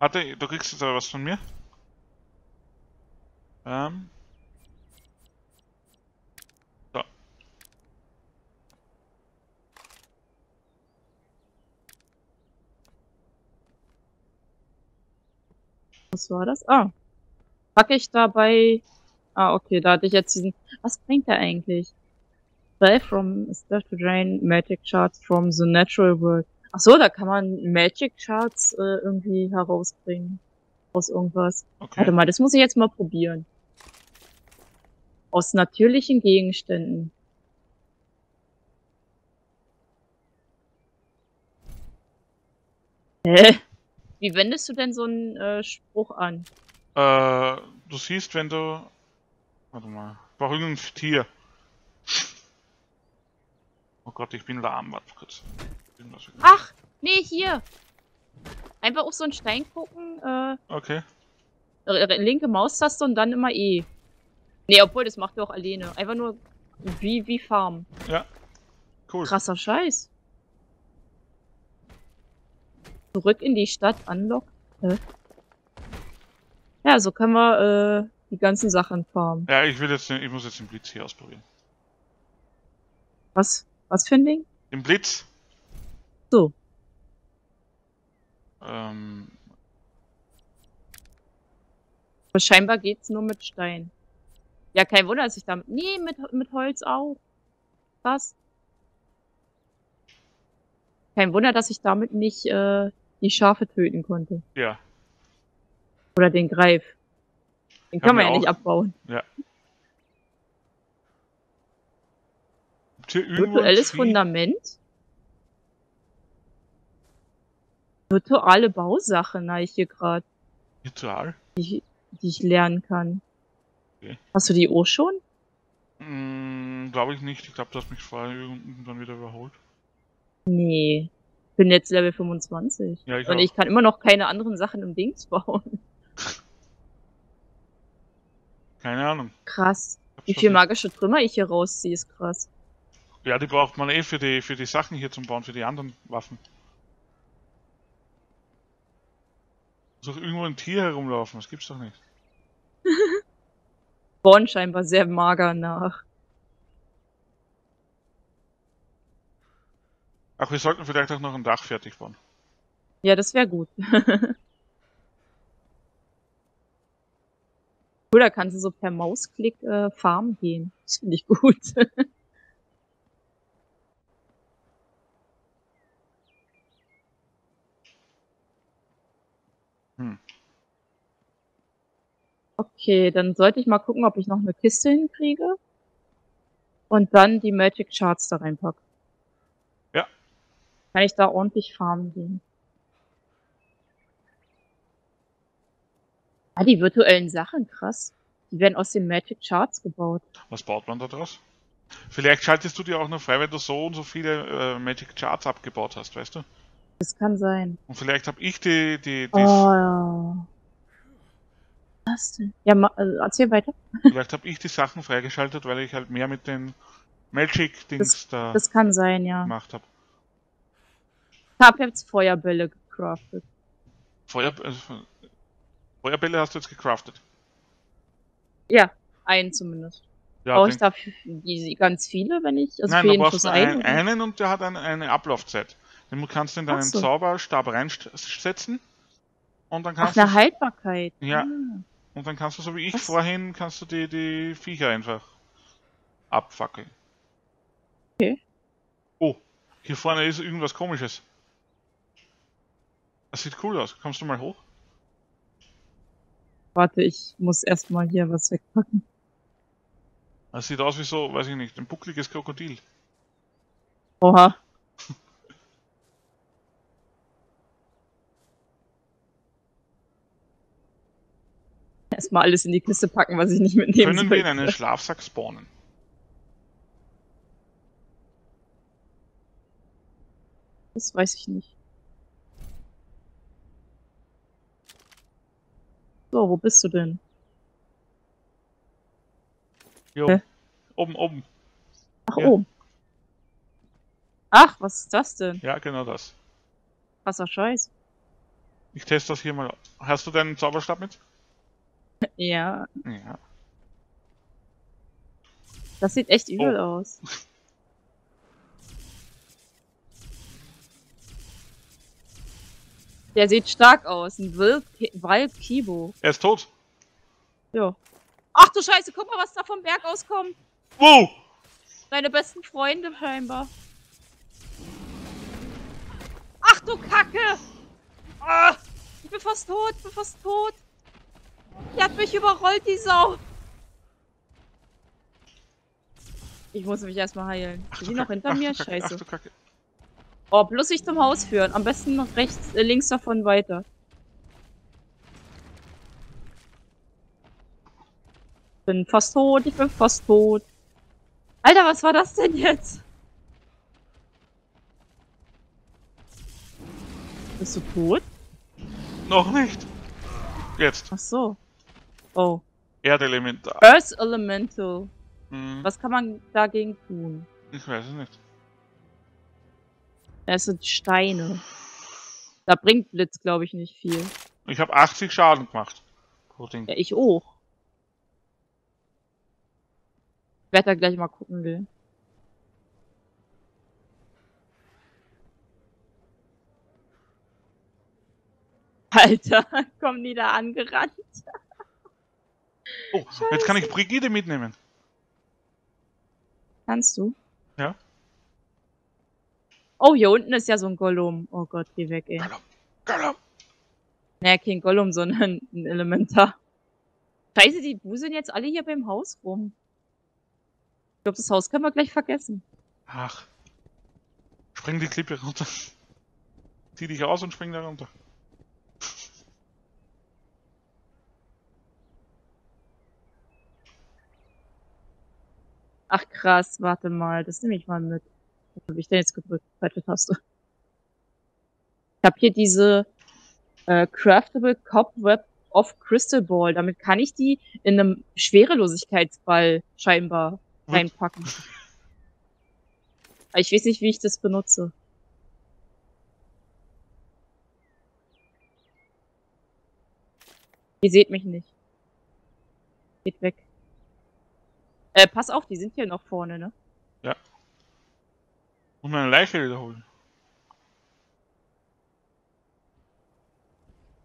Warte, du kriegst jetzt aber was von mir. Ähm. So. Was war das? Ah. Packe ich dabei. Ah, okay, da hatte ich jetzt diesen. Was bringt der eigentlich? Spell from Stuff to drain Magic Charts from the Natural World. Ach so, da kann man Magic Charts äh, irgendwie herausbringen. Aus irgendwas. Okay. Warte mal, das muss ich jetzt mal probieren. Aus natürlichen Gegenständen. Hä? Wie wendest du denn so einen äh, Spruch an? Äh, du siehst, wenn du. Warte mal. Brauche irgendein Tier. Oh Gott, ich bin lahm. Warte kurz. Ach, nee, hier. Einfach auf so einen Stein gucken, äh, Okay. r- linke Maustaste und dann immer E. Nee, obwohl, das macht er auch alleine. Einfach nur wie, wie Farm. Ja. Cool. Krasser Scheiß. Zurück in die Stadt unlock. Hä? Ja, so können wir äh, die ganzen Sachen farmen. Ja, ich will jetzt, den- ich muss jetzt den Blitz hier ausprobieren. Was? Was für ein Ding? Den Blitz? So. Ähm, Aber scheinbar geht's nur mit Stein. Ja, kein Wunder, dass ich damit. Nee, mit, mit Holz auch. Was? Kein Wunder, dass ich damit nicht äh, die Schafe töten konnte. ja. Oder den Greif. Den kann man ja nicht auch. abbauen. Ihr irgendwo ein Virtuelles? Fundament? Virtuelle Bausachen habe ich hier gerade, Ritual? die, die ich lernen kann. Okay. Hast du die auch schon? Hm, glaube ich nicht. Ich glaube, du hast mich vorher irgendwann wieder überholt. Nee. Bin jetzt Level 25. Ja, ich Und auch. ich kann immer noch keine anderen Sachen im Dings bauen. Keine Ahnung. Krass. Wie viel magische Trümmer ich hier rausziehe, ist krass. Ja, die braucht man eh für die, für die Sachen hier zum Bauen, für die anderen Waffen. Muss doch irgendwo ein Tier herumlaufen, das gibt's doch nicht. Born scheinbar sehr mager nach. Ach, wir sollten vielleicht auch noch ein Dach fertig bauen. Ja, das wäre gut. Da kannst du so per Mausklick äh, farmen gehen. Das finde ich gut. Hm. Okay, dann sollte ich mal gucken, ob ich noch eine Kiste hinkriege. Und dann die Magic Charts da reinpacken. Ja. Kann ich da ordentlich farmen gehen. Ah, die virtuellen Sachen, krass. Die werden aus den Magic Charts gebaut. Was baut man da draus? Vielleicht schaltest du dir auch noch frei, wenn du so und so viele äh, Magic Charts abgebaut hast, weißt du? Das kann sein. Und vielleicht habe ich die, die, die Oh, ja. Was denn? Ja, ma, äh, erzähl weiter. vielleicht habe ich die Sachen freigeschaltet, weil ich halt mehr mit den Magic-Dings da Das kann sein, ja. gemacht habe. Ich hab jetzt Feuerbälle gecraftet. Feuer, äh, Feuerbälle hast du jetzt gecraftet. Ja, einen zumindest. Ja, Brauche ich die, ganz viele, wenn ich, also Nein, du brauchst nur einen? einen, und der hat eine, eine Ablaufzeit. Den kannst du in deinen Ach so. Zauberstab reinsetzen und dann Ach, kannst eine du Haltbarkeit. Ja. Ah. Und dann kannst du so wie ich Was? vorhin kannst du die die Viecher einfach abfackeln. Okay. Oh, hier vorne ist irgendwas komisches. Das sieht cool aus. Kommst du mal hoch? Warte, ich muss erstmal hier was wegpacken. Das sieht aus wie so, weiß ich nicht, ein buckliges Krokodil. Oha. Erstmal alles in die Kiste packen, was ich nicht mitnehmen Können wir in einen Schlafsack spawnen? Das weiß ich nicht. So, wo bist du denn? Jo. Hä? Oben, oben. Ach, Ja. oben. Ach, was ist das denn? Ja, genau das. Krasser Scheiß. Ich teste das hier mal. Hast du deinen Zauberstab mit? Ja, Ja. das sieht echt übel Oh. aus. Der sieht stark aus. Ein Wild, Wild Kibo. Er ist tot. Ja. Ach du Scheiße, guck mal, was da vom Berg auskommt. Wow! Deine besten Freunde scheinbar. Ach du Kacke! Ah, ich bin fast tot, ich bin fast tot. Die hat mich überrollt, die Sau. Ich muss mich erstmal heilen. Ach die noch hinter ach mir? Kacke, Scheiße. Ach Kacke. Oh, bloß nicht zum Haus führen. Am besten noch rechts, äh, links davon weiter. Bin fast tot, ich bin fast tot. Alter, was war das denn jetzt? Bist du tot? Noch nicht. Jetzt. Ach so. Oh. Erdelementar. Earth Elemental. Hm, Was kann man dagegen tun? ich weiß es nicht. Das sind Steine. Da bringt Blitz, glaube ich, nicht viel. Ich habe 80 Schaden gemacht. Ja, ich auch. Ich werde da gleich mal gucken will. Alter, kommen die da angerannt? Oh, jetzt kann ich Brigitte mitnehmen. Kannst du? Ja. Oh, hier unten ist ja so ein Gollum. Oh Gott, geh weg, ey. Gollum. Gollum. Naja, kein Gollum, sondern ein Elementar. Scheiße, die buseln jetzt alle hier beim Haus rum. Ich glaube, das Haus können wir gleich vergessen. Ach. Spring die Klippe runter. Zieh dich aus und spring da runter. Ach krass, warte mal, das nehme ich mal mit. Was habe ich denn jetzt gedrückt? Falsche Taste. Ich habe hier diese äh, Craftable Cobweb of Crystal Ball. Damit kann ich die in einem Schwerelosigkeitsball scheinbar Was? reinpacken. Aber ich weiß nicht, wie ich das benutze. Ihr seht mich nicht. Geht weg. Äh, pass auf, die sind hier noch vorne, ne? Und meine Leiche wiederholen.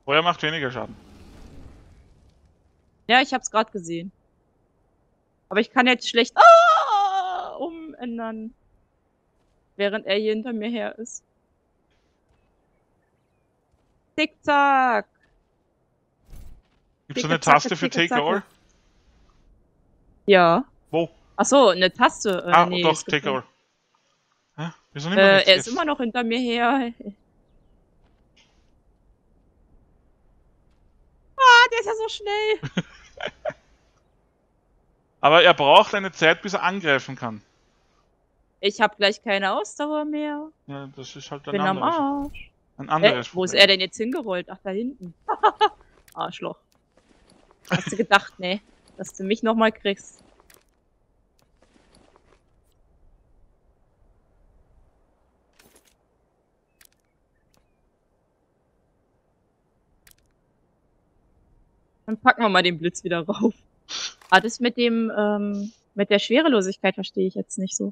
Feuer macht weniger Schaden. Ja, ich hab's gerade gesehen. Aber ich kann jetzt schlecht ah, umändern. Während er hier hinter mir her ist. Tick-Tack. Gibt's so eine Taste für ticke, Take All? zacke. Ja. Wo? Ach so, eine Taste. Äh, ah, nee, doch, Take nicht. All. Hä? Wieso nicht mehr Äh, er ist immer noch hinter mir her. ah, der ist ja so schnell. Aber er braucht eine Zeit, bis er angreifen kann. Ich hab gleich keine Ausdauer mehr. Ja, das ist halt ein Bin am Arsch. ein Äh, anderes wo ist er denn jetzt hingerollt? Ach, da hinten. Arschloch. Hast du gedacht, ne? Dass du mich nochmal kriegst. Dann packen wir mal den Blitz wieder rauf. Ah, das mit dem, ähm, mit der Schwerelosigkeit verstehe ich jetzt nicht so.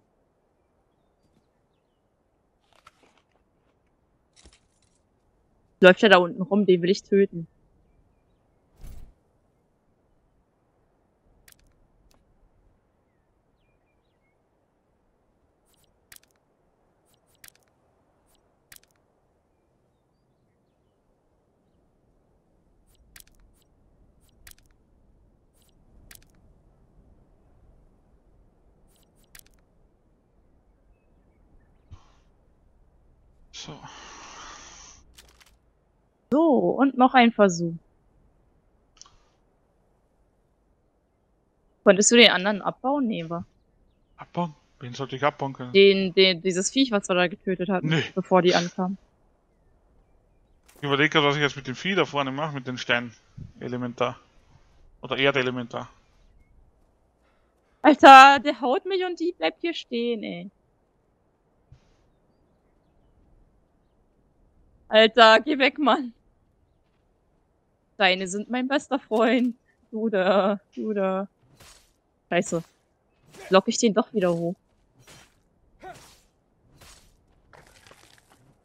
Läuft ja da unten rum, den will ich töten. So. So, und noch ein Versuch. Konntest du den anderen abbauen? Nee, war. Abbauen? Wen sollte ich abbauen können? Den, den, dieses Viech, was wir da getötet hatten, Nee. bevor die ankamen. Ich überlege gerade, was ich jetzt mit dem Vieh da vorne mache, mit den Steinelementar. Oder Erdelementar. Alter, der haut mich und die bleibt hier stehen, ey. Alter, geh weg, Mann. Steine sind mein bester Freund. Du da, du da. Scheiße. Lock ich den doch wieder hoch.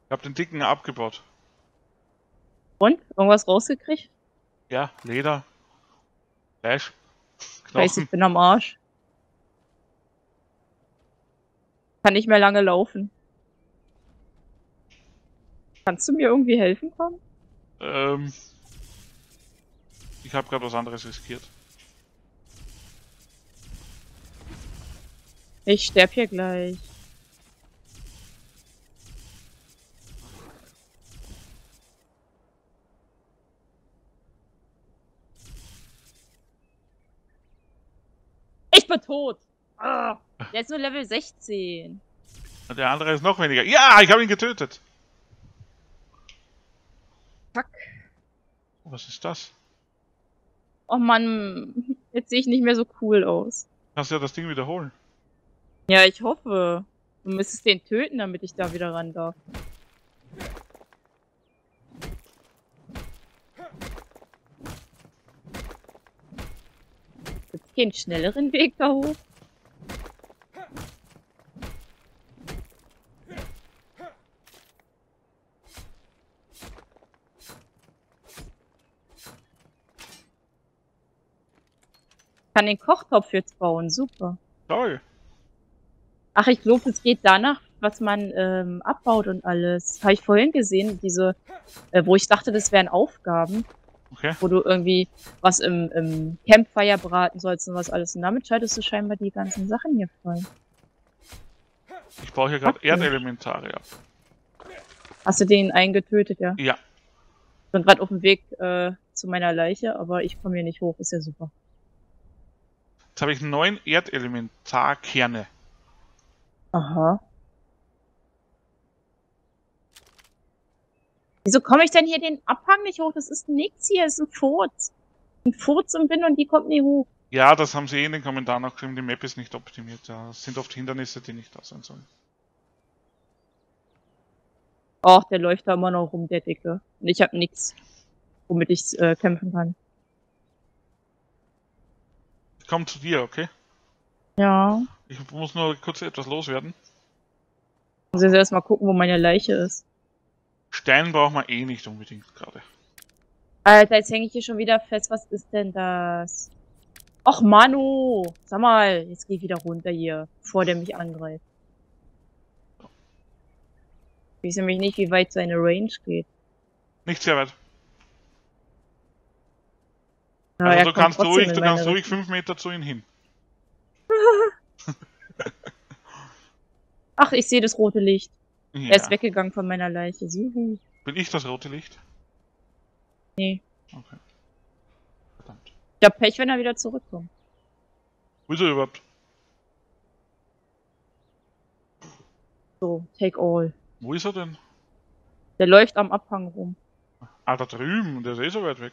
Ich hab den dicken abgebaut. Und? Irgendwas rausgekriegt? Ja, Leder. Fleisch. Scheiße, ich bin am Arsch. Kann nicht mehr lange laufen. Kannst du mir irgendwie helfen, Komm? Ähm, ich habe gerade was anderes riskiert. Ich sterb hier gleich. Ich bin tot. Ah, der ist nur Level 16. Und der andere ist noch weniger. Ja, ich habe ihn getötet. Fuck. Was ist das? Oh Mann, jetzt sehe ich nicht mehr so cool aus. Kannst du ja das Ding wiederholen? Ja, ich hoffe. Du müsstest den töten, damit ich da wieder ran darf. Gibt's keinen schnelleren Weg da hoch? Kann den Kochtopf jetzt bauen, super. Toll. Ach, ich glaube, es geht danach, was man ähm, abbaut und alles. Habe ich vorhin gesehen, diese, äh, wo ich dachte, das wären Aufgaben, Okay. wo du irgendwie was im, im Campfire braten sollst und was alles. Und damit schaltest du scheinbar die ganzen Sachen hier frei. Ich baue hier gerade. Erdelementare ab. Hast du den einen getötet, ja? Ja. Ich bin gerade auf dem Weg äh, zu meiner Leiche, aber ich komme hier nicht hoch, ist ja super. Jetzt habe ich neun Erdelementarkerne. Aha. Wieso komme ich denn hier den Abhang nicht hoch? Das ist nix hier, ist ein Furz. Ein Furz im Wind und die kommt nie hoch. Ja, das haben sie eh in den Kommentaren auch geschrieben. Die Map ist nicht optimiert. Ja, es sind oft Hindernisse, die nicht da sein sollen. Och, der läuft da immer noch rum, der Dicke. Und ich hab nix, womit ich äh, kämpfen kann. Ich komme zu dir, okay? Ja. Ich muss nur kurz etwas loswerden. Muss jetzt erstmal gucken, wo meine Leiche ist. Stein braucht man eh nicht unbedingt gerade. Alter, jetzt hänge ich hier schon wieder fest. Was ist denn das? Och, Manu! Sag mal, jetzt geh ich wieder runter hier, bevor der mich angreift. Ich weiß nämlich nicht, wie weit seine Range geht. Nicht sehr weit. Also du kannst ruhig, du kannst ruhig fünf Meter zu ihm hin. Ach, ich sehe das rote Licht. Ja. Er ist weggegangen von meiner Leiche. Juhu. Bin ich das rote Licht? Nee. Okay. Verdammt. Ich hab Pech, wenn er wieder zurückkommt. Wo ist er überhaupt? So, take all. Wo ist er denn? Der läuft am Abhang rum. Ah, da drüben. Der ist eh so weit weg.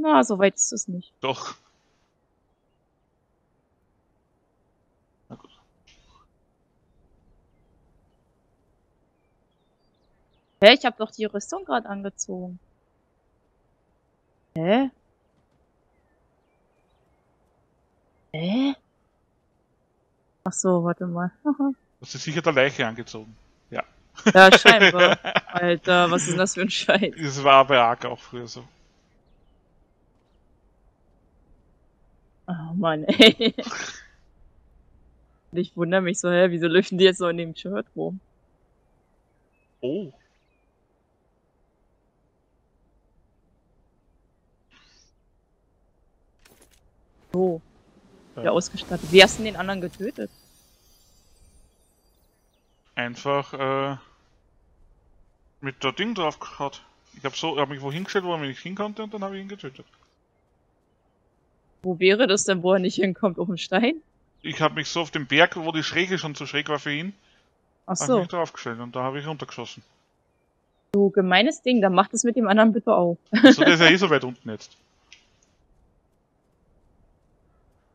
Na, so weit ist es nicht. Doch. Na gut. Hä, ich hab doch die Rüstung gerade angezogen. Hä? Hä? Ach so, warte mal. Das ist sicher der Leiche angezogen. ja, scheinbar. Alter, was ist denn das für ein Scheiß? Das war bei Ark auch früher so. Oh Mann, ey. Ich wundere mich so, hä, wieso lüften die jetzt so in dem Shirt rum? Oh. So, Ja. wieder ausgestattet. Wie hast du denn den anderen getötet? Einfach äh, mit der Ding drauf gehauen. Ich habe so, hab mich wohin gestellt, wo er nicht hin konnte und dann habe ich ihn getötet. Wo wäre das denn, wo er nicht hinkommt? Auf dem Stein? Ich habe mich so auf dem Berg, wo die Schräge schon zu schräg war für ihn, Ach so, mich draufgestellt und da habe ich runtergeschossen. du gemeines Ding, dann mach das mit dem anderen bitte auch. So, der ist ja eh so weit unten jetzt.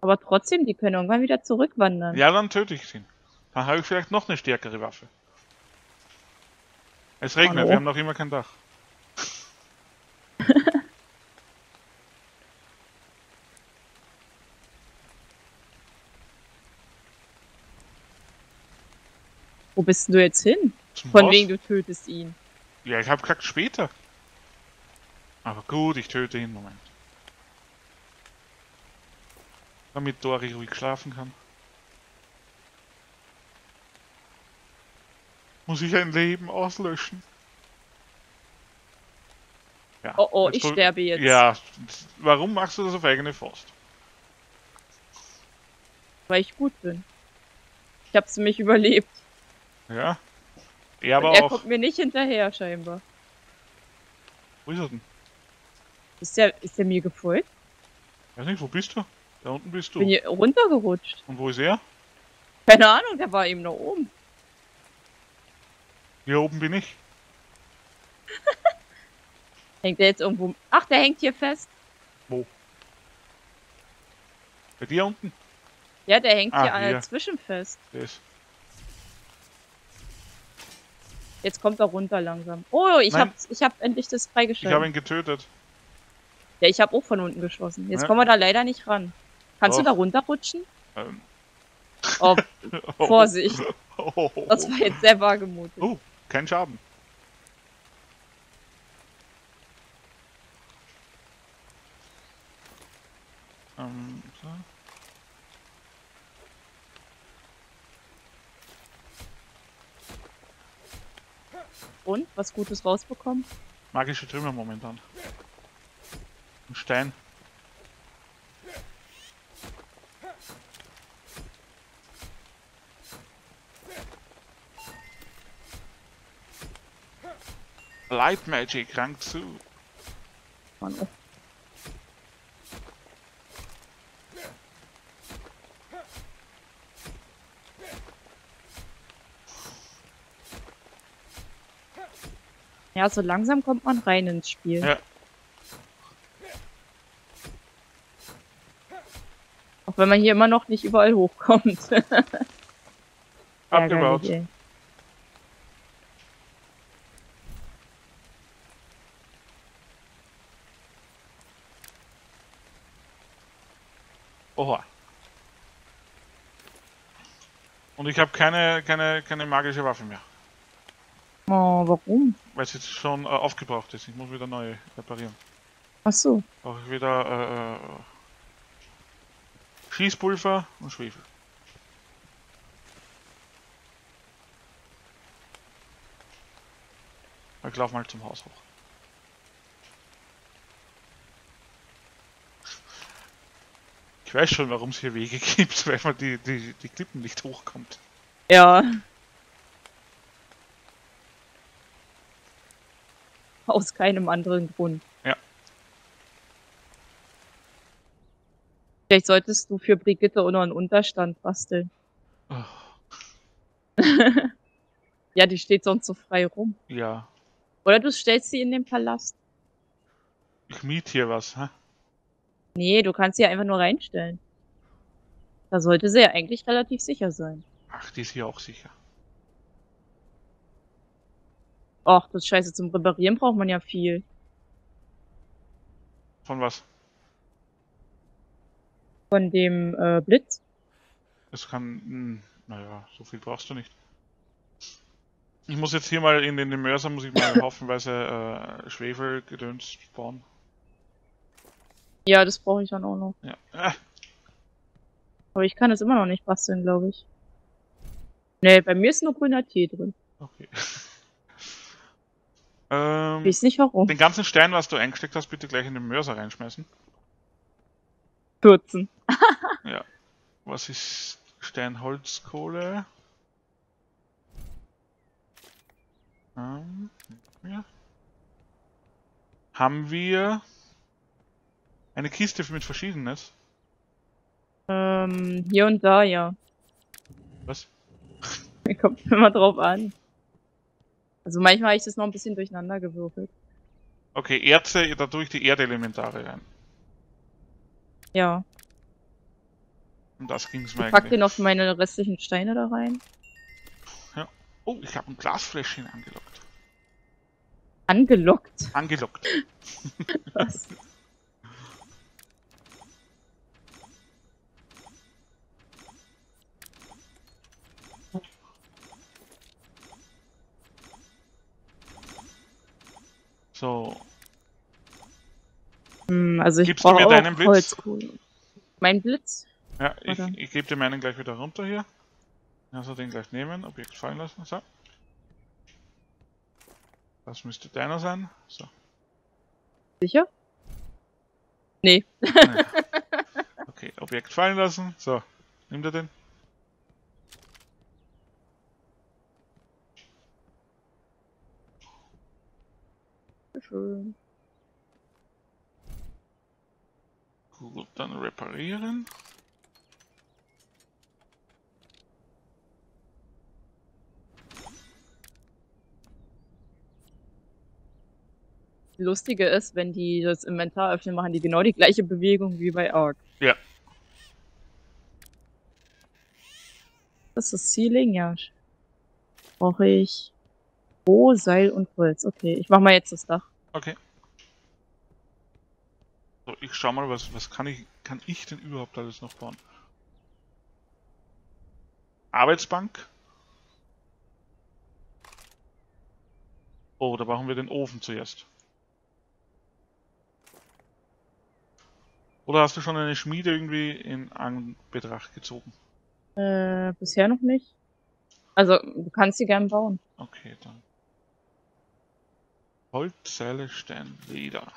Aber trotzdem, die können irgendwann wieder zurückwandern. Ja, dann töte ich ihn. Dann habe ich vielleicht noch eine stärkere Waffe. Es regnet, Hallo? wir haben noch immer kein Dach. Wo bist denn du jetzt hin? Zum Von wegen, du tötest ihn. Ja, ich hab gesagt später. Aber gut, ich töte ihn. Moment. Damit Dori ruhig schlafen kann. Muss ich ein Leben auslöschen? Ja. Oh oh, jetzt ich sterbe jetzt. Ja, warum machst du das auf eigene Faust? Weil ich gut bin. Ich hab's mich überlebt. Ja. Er aber Und er auch. kommt mir nicht hinterher, scheinbar. Wo ist er denn? Ist der, ist der mir gefolgt? Weiß nicht, wo bist du? Da unten bist du. Bin hier runtergerutscht. Und wo ist er? Keine Ahnung, der war eben noch oben. Hier oben bin ich. Hängt der jetzt irgendwo. Ach, der hängt hier fest. Bei dir unten? Ja, der hängt Ah, hier, hier. dazwischen fest. Das. Jetzt kommt er runter langsam. Oh, ich Nein. hab, ich hab endlich das Ich freigeschaltet. habe ihn getötet. Ja, ich hab auch von unten geschossen. Jetzt Ja. kommen wir da leider nicht ran. Kannst du Doch. da runterrutschen? Ähm. Oh, Oh. Vorsicht. Oh. Das war jetzt sehr wagemutig. Oh, kein Schaden. Ähm, so. Und? Was Gutes rausbekommen? Magische Trümmer momentan. Ein Stein. Light Magic, Rang zu. Mann, oh. Ja, so langsam kommt man rein ins Spiel. Ja. Auch wenn man hier immer noch nicht überall hochkommt. Abgebaut. Ey. Oha. Und ich habe keine, keine, keine magische Waffe mehr. Oh, warum? Weil es jetzt schon äh, aufgebraucht ist. Ich muss wieder neue reparieren. Ach so. Brauche ich wieder äh, äh, Schießpulver und Schwefel. Ich lauf mal zum Haus hoch. Ich weiß schon, warum es hier Wege gibt, weil man die, die, die Klippen nicht hochkommt. Ja. Aus keinem anderen Grund. Ja. Vielleicht solltest du für Brigitte auch noch einen Unterstand basteln. Oh, Ja, die steht sonst so frei rum. ja, Oder du stellst sie in den Palast. ich miet hier was, hä? Nee, du kannst sie einfach nur reinstellen. Da sollte sie ja eigentlich relativ sicher sein. Ach, die ist hier auch sicher. Och, das Scheiße zum Reparieren braucht man ja viel. Von was? Von dem äh, Blitz. Es kann, hm, naja, so viel brauchst du nicht. Ich muss jetzt hier mal in den Immerser, muss ich mal haufenweise äh, Schwefelgedöns spawnen. Ja, das brauche ich dann auch noch. Ja. Ah, Aber ich kann es immer noch nicht basteln, glaube ich. Nee, bei mir ist nur grüner Tee drin. okay. ähm, Ich weiß nicht warum. den ganzen Stein, was du eingesteckt hast, bitte gleich in den Mörser reinschmeißen. 14. Was ist Steinholzkohle? Ähm, ja. Haben wir eine Kiste mit Verschiedenes? Ähm, hier und da, ja. Was? Kommt immer drauf an. Also manchmal habe ich das noch ein bisschen durcheinander gewürfelt. Okay, Erze, da tue ich die Erdelementare rein. Ja. Und das ging's mir Ich pack dir eigentlich. noch meine restlichen Steine da rein. Oh, ich habe ein Glasfläschchen angelockt. Angelockt. Angelockt. Was? Hm, also ich Gibst du mir deinen Blitz? Holzkohle. Mein Blitz? Ja, ich, ich gebe dir meinen gleich wieder runter hier. Also den gleich nehmen, Objekt fallen lassen. So. Das müsste deiner sein. So. Sicher? Nee. Okay, Objekt fallen lassen. So. Nimm dir den. Schön. Gut, dann reparieren. Lustige ist, wenn die das Inventar öffnen, machen die genau die gleiche Bewegung wie bei Ark. Ja. Das ist das Ceiling, ja. Brauche ich Roh, Seil und Holz. Okay, ich mach mal jetzt das Dach. Okay. So, ich schau mal, was, was kann ich, kann ich denn überhaupt alles noch bauen? Arbeitsbank. Oh, da brauchen wir den Ofen zuerst. Oder hast du schon eine Schmiede irgendwie in Anbetracht gezogen? Äh, bisher noch nicht. Also, du kannst sie gern bauen. Okay, dann. Holz, Seile, Stein, Leder.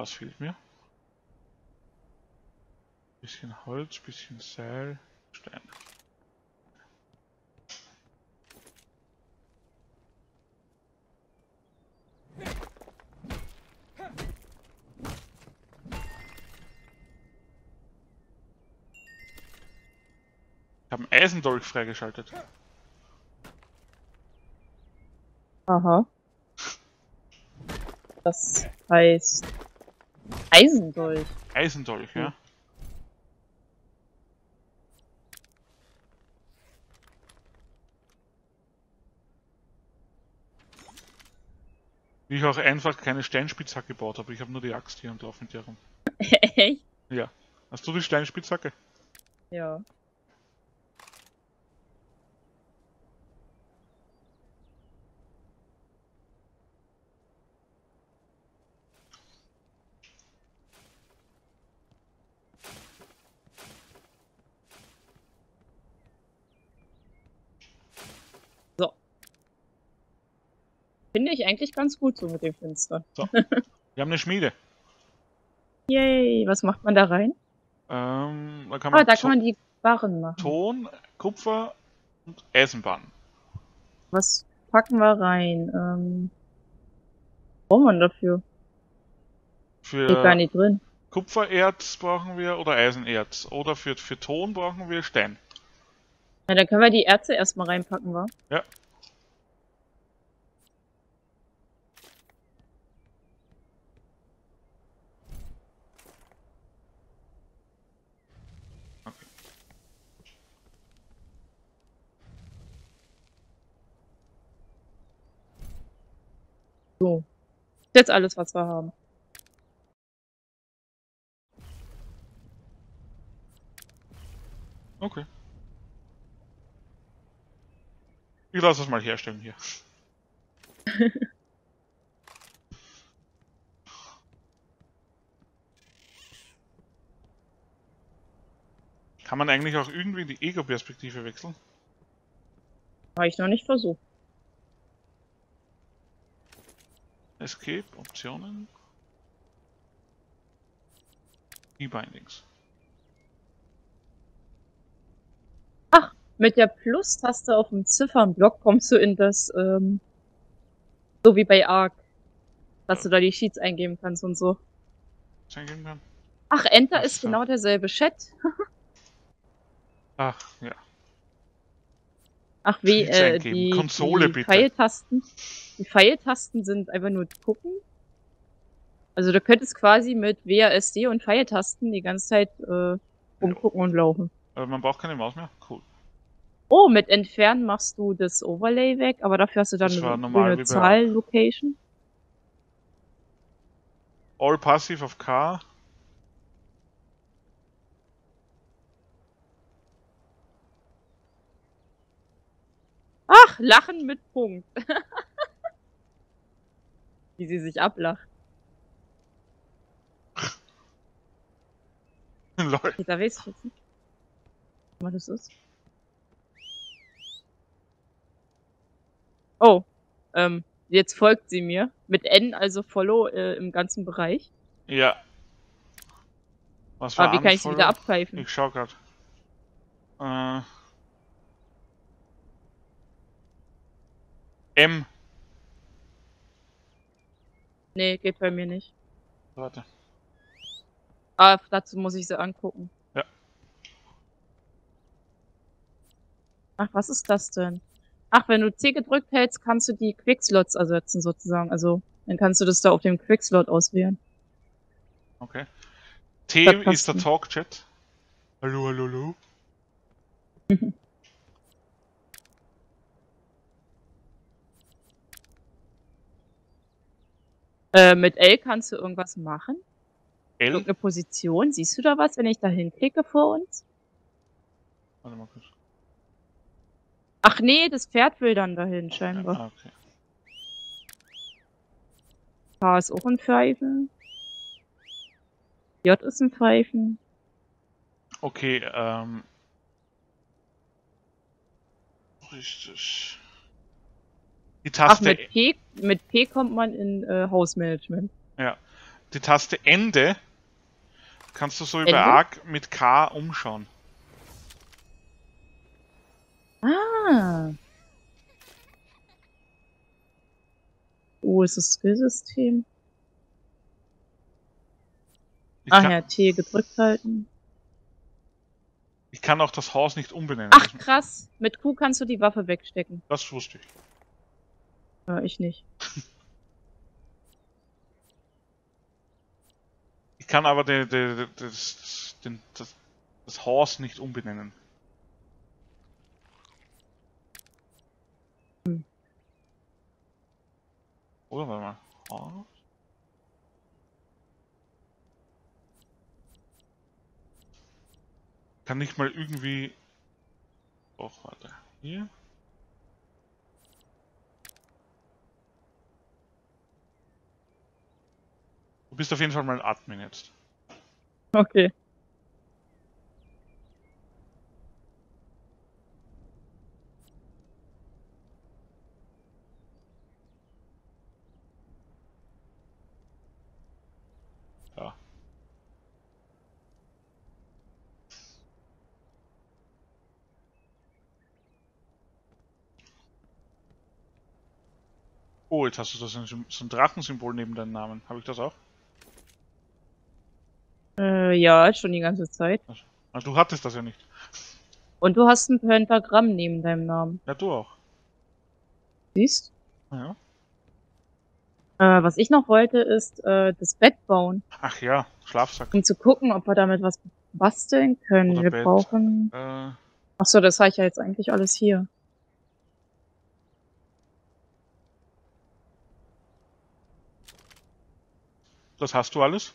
Was fehlt mir? Bisschen Holz, bisschen Seil, Stein. Ich habe einen Eisendolch freigeschaltet. Aha. Das heißt Eisendolch. Eisendolch, ja. Wie ich auch einfach keine Steinspitzhacke gebaut habe. Ich habe nur die Axt hier und laufe mit dir rum. Echt? Hast du die Steinspitzhacke? Ja. Finde ich eigentlich ganz gut so mit dem Fenster. Wir haben eine Schmiede. Yay, was macht man da rein? Ähm, da kann man, Ah, da kann man die Barren machen. Ton, Kupfer und Eisenbahn. Was packen wir rein? Ähm, braucht man dafür? Steht gar Für nicht drin. Kupfererz brauchen wir oder Eisenerz. Oder für, für Ton brauchen wir Stein. Na, dann können wir die Erze erstmal reinpacken, wa? Ja. So. Jetzt alles, was wir haben. Okay. Ich lasse es mal herstellen hier. Kann man eigentlich auch irgendwie die Ego-Perspektive wechseln? Habe ich noch nicht versucht. Escape, Optionen. E-Bindings. Mit der Plus-Taste auf dem Ziffernblock kommst du in das, ähm, so wie bei Arc, dass du da die Sheets eingeben kannst und so. Was eingeben kann? Ach, Enter Ach ist genau derselbe Chat. Ach, ja. Ach, wie, Sheets äh, die, Konsole, die bitte. Pfeiltasten. Die Pfeiltasten sind einfach nur gucken. Also du könntest quasi mit WASD und Pfeiltasten die ganze Zeit äh, rumgucken und laufen. Aber man braucht keine Maus mehr? Cool. Oh, mit Entfernen machst du das Overlay weg, aber dafür hast du dann eine normal bei Zahl-Location. All Passive auf K. Ach, Lachen mit Punkt. Wie sie sich ablacht. Lol. Da weiß ich jetzt nicht, was das ist. Oh, ähm, jetzt folgt sie mir. Mit N, also Follow äh, im ganzen Bereich. Ja. Was war Aber wie kann ich sie wieder abgreifen? Ich schau grad. Äh. M. Nee, geht bei mir nicht. Warte. Ah, dazu muss ich sie angucken. Ja. Ach, was ist das denn? Ach, wenn du C gedrückt hältst, kannst du die Quickslots ersetzen sozusagen. Also, dann kannst du das da auf dem Quickslot auswählen. Okay. T ist der. Talkchat. Hallo, hallo, hallo. Äh, mit L kannst du irgendwas machen? L. Irgendeine Position? Siehst du da was, wenn ich da hinklicke vor uns? Warte mal kurz. Ach nee, das Pferd will dann dahin scheinbar. Ah, okay. K ist auch ein Pfeifen. J ist ein Pfeifen. Okay, ähm. Richtig. Die Ach, Taste, mit P, mit P kommt man in äh, Hausmanagement. die Taste Ende kannst du so Ende? über Arc mit K umschauen. Ah. Wo ist das Skillsystem? Ich, Ach kann, ja, T gedrückt halten. ich kann auch das Haus nicht umbenennen. Ach krass, mit Q kannst du die Waffe wegstecken. Das wusste ich. Ja, ich nicht. Ich kann aber die, die, das, den, das, das Haus nicht umbenennen. Hm. Oder warte mal. Haus? Kann nicht mal irgendwie. Oh, warte. Hier. Bist auf jeden Fall mal Admin jetzt. Okay. Ja. Oh, jetzt hast du das so ein, so ein Drachensymbol neben deinem Namen. Habe ich das auch? Äh, ja, schon die ganze Zeit. Also, du hattest das ja nicht. Und du hast ein Pentagramm neben deinem Namen. Ja, du auch. Siehst? Ja. Äh, was ich noch wollte, ist äh, das Bett bauen. Ach ja, Schlafsack. Um zu gucken, ob wir damit was basteln können. Oder wir Bett. brauchen. Äh, Achso, das habe ich ja jetzt eigentlich alles hier. das hast du alles?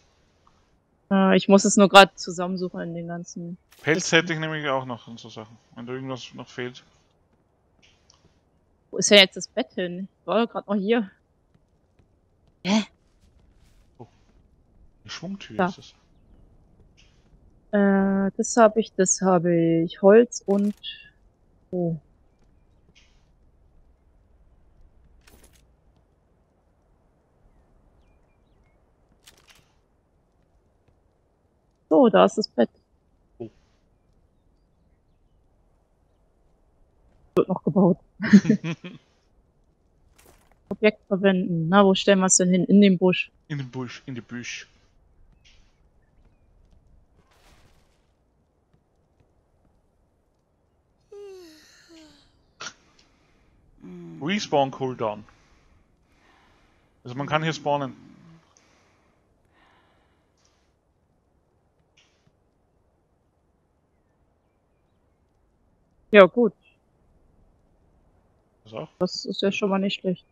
Äh, ich muss es nur gerade zusammensuchen in den ganzen. Pelz hätte ich nämlich auch noch und so Sachen. Wenn da irgendwas noch fehlt. Wo ist denn jetzt das Bett hin? Ich war gerade noch hier. Eine Schwungtür Da. ist es. Äh, das habe ich, das habe ich. Holz und. Oh. So, da ist das Bett. Oh. Wird noch gebaut. Objekt verwenden. Na, wo stellen wir es denn hin? In den Busch. In den Busch, in die Büsch. Respawn Cooldown. Also man kann hier spawnen. Ja, gut. Das auch. Das ist ja schon mal nicht schlecht.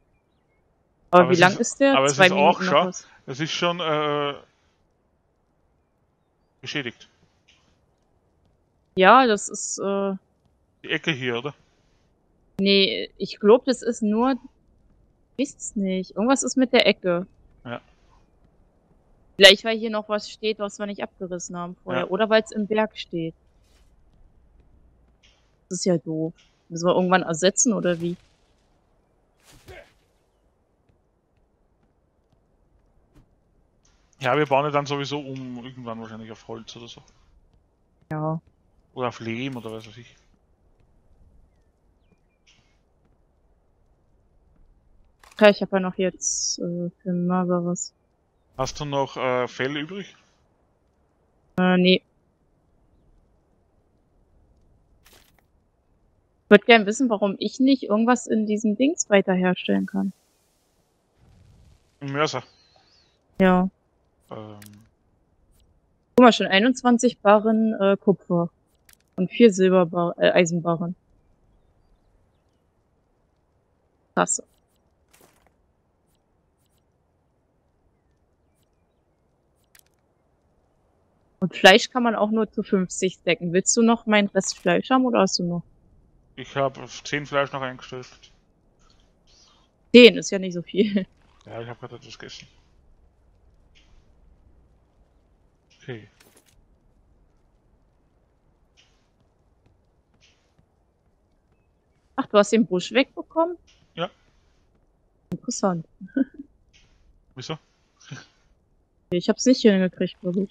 Aber, Aber wie es lang ist- ist der? aber es Zwei ist auch Minuten schon- noch was. Das ist schon äh, beschädigt. Ja, das ist, äh, Die Ecke hier, oder? nee, ich glaube, das ist nur Wisst's nicht. Irgendwas ist mit der Ecke. Ja. Vielleicht, weil hier noch was steht, was wir nicht abgerissen haben vorher. Ja. Oder weil es im Berg steht. Das ist ja doof. Müssen wir irgendwann ersetzen oder wie? Ja, wir bauen ja dann sowieso um, irgendwann wahrscheinlich auf Holz oder so. Ja. Oder auf Lehm oder was weiß ich. Okay, ich habe ja noch jetzt äh, für Mörser was. Hast du noch äh, Fell übrig? Äh, nee. Würde gern wissen, warum ich nicht irgendwas in diesem Dings weiter herstellen kann. Im Mörser. Ja. Ähm, Guck mal, schon 21 Barren äh, Kupfer. Und vier Silberbar äh, Eisenbarren. Klasse. Und Fleisch kann man auch nur zu 50 stacken. Willst du noch meinen Rest Fleisch haben oder hast du noch? Ich habe 10 Fleisch noch eingestellt. 10 ist ja nicht so viel. Ja, ich habe gerade etwas gegessen. Okay. Ach, du hast den Busch wegbekommen? Ja. Interessant. Wieso? Ich hab's nicht hingekriegt, glaube ich.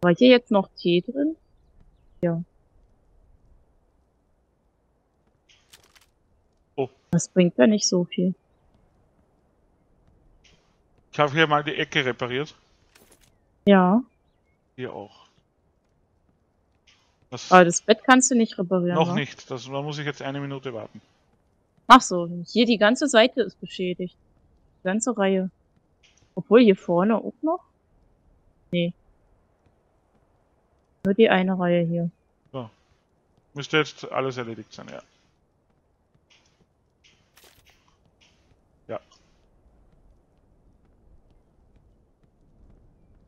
War hier jetzt noch Tee drin? Ja. Oh. Das bringt ja nicht so viel. Ich habe hier mal die Ecke repariert. Ja. Hier auch. Das Aber das Bett kannst du nicht reparieren. noch wa? nicht. Das, da muss ich jetzt eine Minute warten. Ach so, hier die ganze Seite ist beschädigt. Die ganze Reihe. Obwohl hier vorne auch noch? Nee. Nur die eine Reihe hier. Müsste jetzt alles erledigt sein. Ja.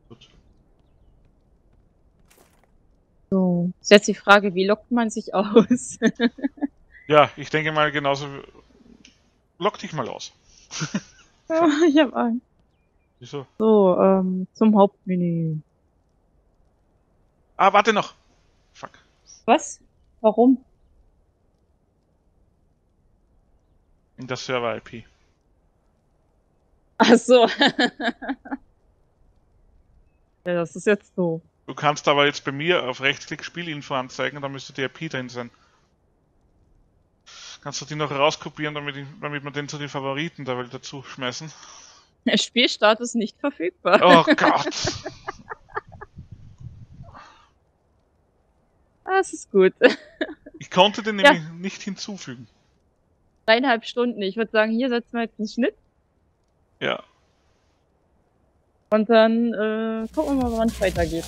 Gut. So. Ist jetzt die Frage, wie lockt man sich aus? Ja, ich denke mal genauso. Lock dich mal aus. Ja, ich hab Angst. Wieso? So, ähm, zum Hauptmenü. Ah, warte noch. Fuck. Was? Warum? In der Server-IP. Ach so. ja, das ist jetzt so. Du kannst aber jetzt bei mir auf Rechtsklick Spielinfo anzeigen dann müsste die IP drin sein. Kannst du die noch rauskopieren, damit, ich, damit wir den zu den Favoriten der Welt dazu schmeißen? Der Spielstart ist nicht verfügbar. Oh Gott! Das ist gut. Ich konnte den Ja. nämlich nicht hinzufügen. Dreieinhalb Stunden. Ich würde sagen, hier setzen wir jetzt einen Schnitt Ja. Und dann äh, gucken wir mal, wann es weitergeht.